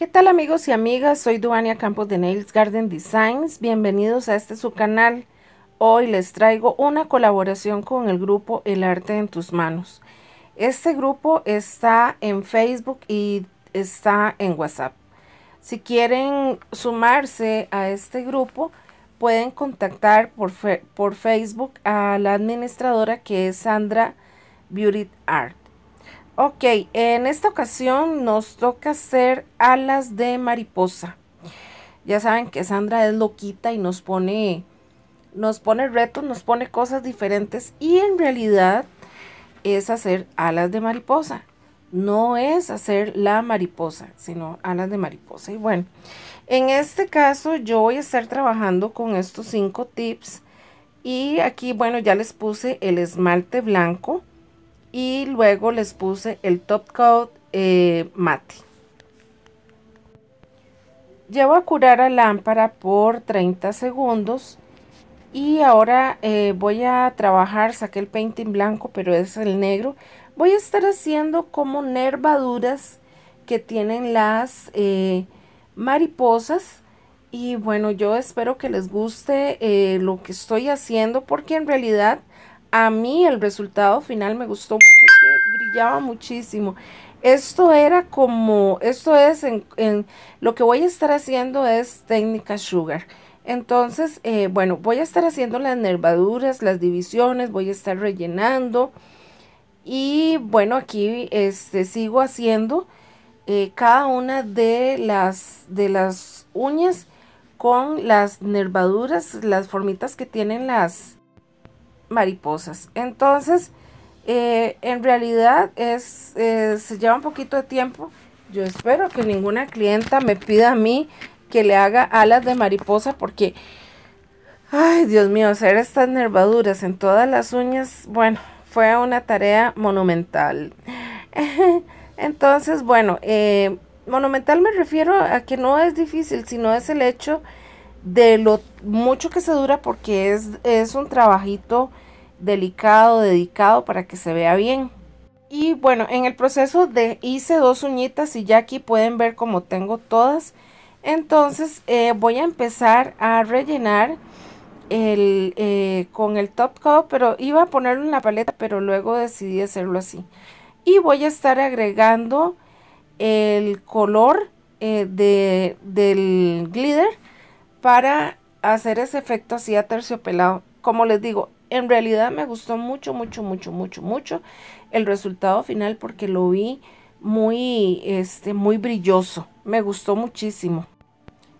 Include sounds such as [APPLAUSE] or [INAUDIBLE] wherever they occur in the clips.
¿Qué tal amigos y amigas? Soy Duania Campos de Nails Garden Designs. Bienvenidos a este su canal. Hoy les traigo una colaboración con el grupo El Arte en Tus Manos. Este grupo está en Facebook y está en WhatsApp. Si quieren sumarse a este grupo, pueden contactar por, por Facebook a la administradora que es Sandra Beauty Art. Ok, en esta ocasión nos toca hacer alas de mariposa. Ya saben que Sandra es loquita y nos pone, nos pone retos, nos pone cosas diferentes y en realidad es hacer alas de mariposa. No es hacer la mariposa, sino alas de mariposa. Y bueno, en este caso yo voy a estar trabajando con estos cinco tips y aquí, bueno, ya les puse el esmalte blanco y luego les puse el top coat eh, mate. Llevo a curar a lámpara por 30 segundos y ahora eh, voy a trabajar, saqué el painting blanco pero es el negro. Voy a estar haciendo como nervaduras que tienen las eh, mariposas y bueno yo espero que les guste lo que estoy haciendo porque en realidad a mí el resultado final me gustó mucho, brillaba muchísimo. Esto era como, esto es, en, lo que voy a estar haciendo es técnica sugar. Entonces, eh, bueno, voy a estar haciendo las nervaduras, las divisiones, voy a estar rellenando. Y bueno, aquí este, sigo haciendo eh, cada una de las, de las uñas con las nervaduras, las formitas que tienen las, mariposas. Entonces, eh, en realidad es, eh, se lleva un poquito de tiempo. Yo espero que ninguna clienta me pida a mí que le haga alas de mariposa porque, ay Dios mío, hacer estas nervaduras en todas las uñas, bueno, fue una tarea monumental. [LAUGHS] Entonces, bueno, eh, monumental me refiero a que no es difícil, sino es el hecho de lo mucho que se dura porque es, es un trabajito delicado, dedicado para que se vea bien. Y bueno, en el proceso de hice dos uñitas y ya aquí pueden ver como tengo todas. Entonces eh, voy a empezar a rellenar el, eh, con el top coat, pero iba a ponerlo en la paleta, pero luego decidí hacerlo así. Y voy a estar agregando el color eh, de, del glitter para hacer ese efecto así a terciopelado. Como les digo, en realidad me gustó mucho, mucho, mucho, mucho, mucho el resultado final porque lo vi muy, este, muy brilloso. Me gustó muchísimo.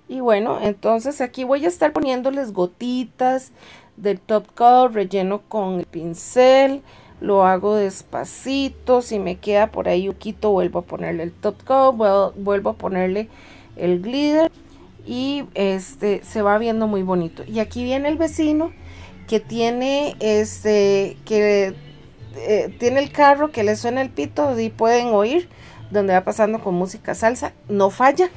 Y bueno, entonces aquí voy a estar poniéndoles gotitas del top coat, relleno con el pincel. Lo hago despacito. Si me queda por ahí un poquito, vuelvo a ponerle el top coat, vuelvo a ponerle el glitter. Y este se va viendo muy bonito. Y aquí viene el vecino que tiene este que eh, tiene el carro que le suena el pito y pueden oír donde va pasando con música salsa, no falla,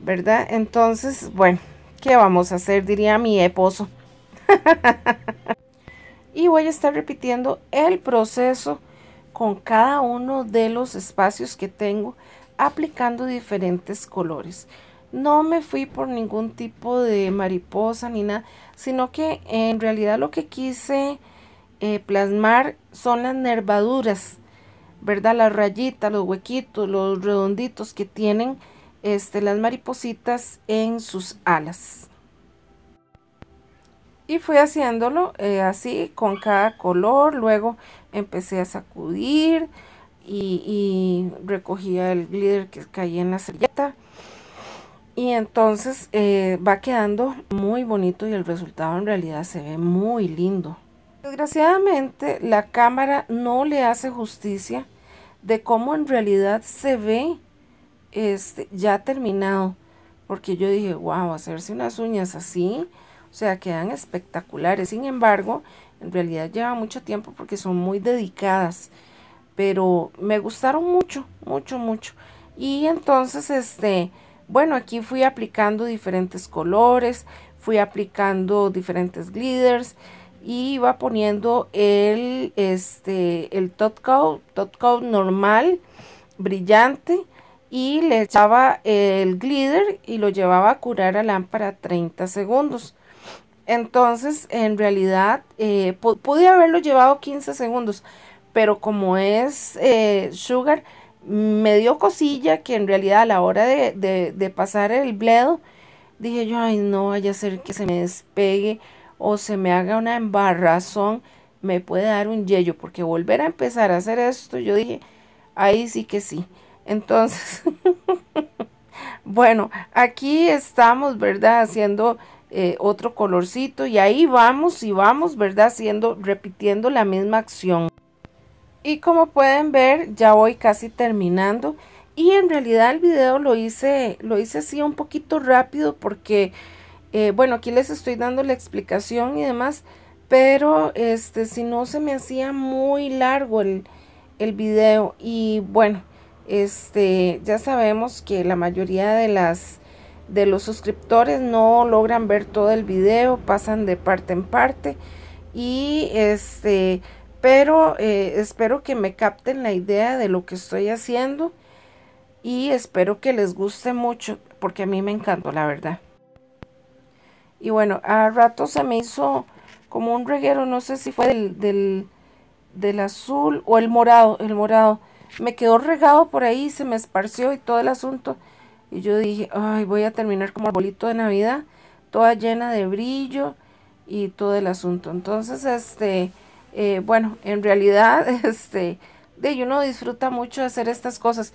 ¿verdad? Entonces, bueno, ¿qué vamos a hacer? Diría mi esposo. [LAUGHS] y voy a estar repitiendo el proceso con cada uno de los espacios que tengo aplicando diferentes colores no me fui por ningún tipo de mariposa ni nada, sino que en realidad lo que quise eh, plasmar son las nervaduras, ¿verdad? Las rayitas, los huequitos, los redonditos que tienen este, las maripositas en sus alas. Y fui haciéndolo eh, así con cada color, luego empecé a sacudir y, y recogía el glitter que caía en la servilleta y entonces eh, va quedando muy bonito y el resultado en realidad se ve muy lindo. Desgraciadamente la cámara no le hace justicia de cómo en realidad se ve este, ya terminado. Porque yo dije, wow, hacerse unas uñas así, o sea, quedan espectaculares. Sin embargo, en realidad lleva mucho tiempo porque son muy dedicadas. Pero me gustaron mucho, mucho, mucho. Y entonces, este, bueno, aquí fui aplicando diferentes colores, fui aplicando diferentes glitters y iba poniendo el, este, el top coat, top coat normal, brillante y le echaba el glitter y lo llevaba a curar a lámpara 30 segundos. Entonces, en realidad, eh, pude haberlo llevado 15 segundos, pero como es eh, sugar, me dio cosilla que en realidad a la hora de, pasar el bledo, dije yo, ay, no vaya a ser que se me despegue o se me haga una embarrazón, me puede dar un yello, porque volver a empezar a hacer esto, yo dije, ahí sí que sí. Entonces, [LAUGHS] bueno, aquí estamos, ¿verdad? Haciendo eh, otro colorcito y ahí vamos y vamos, ¿verdad? Haciendo, repitiendo la misma acción. Y como pueden ver, ya voy casi terminando. Y en realidad el video lo hice, lo hice así un poquito rápido porque, eh, bueno, aquí les estoy dando la explicación y demás. Pero, este, si no se me hacía muy largo el, el video. Y bueno, este, ya sabemos que la mayoría de las de los suscriptores no logran ver todo el video, pasan de parte en parte y este, pero eh, espero que me capten la idea de lo que estoy haciendo y espero que les guste mucho porque a mí me encantó la verdad. Y bueno, a rato se me hizo como un reguero, no sé si fue del, del, del azul o el morado, el morado me quedó regado por ahí, se me esparció y todo el asunto. Y yo dije, ay, voy a terminar como arbolito de Navidad, toda llena de brillo y todo el asunto. Entonces, este, eh, bueno, en realidad, [LAUGHS] este, de uno disfruta mucho hacer estas cosas.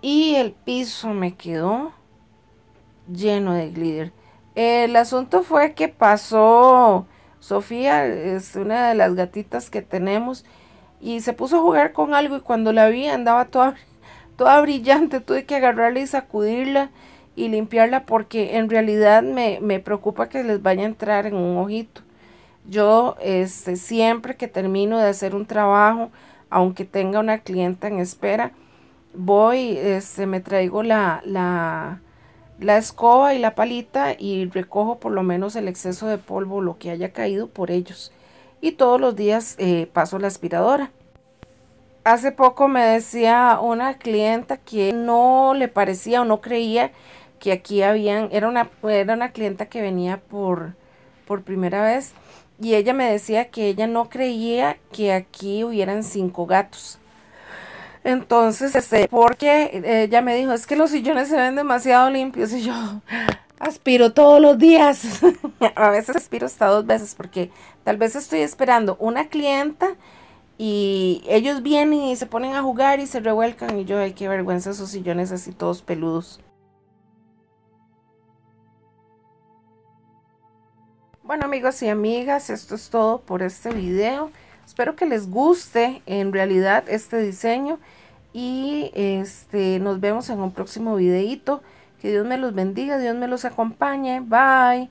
Y el piso me quedó lleno de glitter. El asunto fue que pasó Sofía, es una de las gatitas que tenemos, y se puso a jugar con algo y cuando la vi andaba toda, [LAUGHS] toda brillante, tuve que agarrarla y sacudirla y limpiarla porque en realidad me, preocupa que les vaya a entrar en un ojito. Yo este, siempre que termino de hacer un trabajo, aunque tenga una clienta en espera, voy, este, me traigo la, la, la escoba y la palita y recojo por lo menos el exceso de polvo, lo que haya caído por ellos y todos los días eh, paso la aspiradora. Hace poco me decía una clienta que no le parecía o no creía que aquí habían, era una, era una clienta que venía por, por primera vez y ella me decía que ella no creía que aquí hubieran cinco gatos. Entonces, este, porque ella me dijo, es que los sillones se ven demasiado limpios y yo, [LAUGHS] aspiro todos los días. [LAUGHS] a veces aspiro hasta dos veces porque tal vez estoy esperando una clienta y ellos vienen y se ponen a jugar y se revuelcan y yo, ay, qué vergüenza esos sillones así todos peludos. Bueno amigos y amigas, esto es todo por este video. Espero que les guste en realidad este diseño y este nos vemos en un próximo videito. Que Dios me los bendiga, Dios me los acompañe. Bye.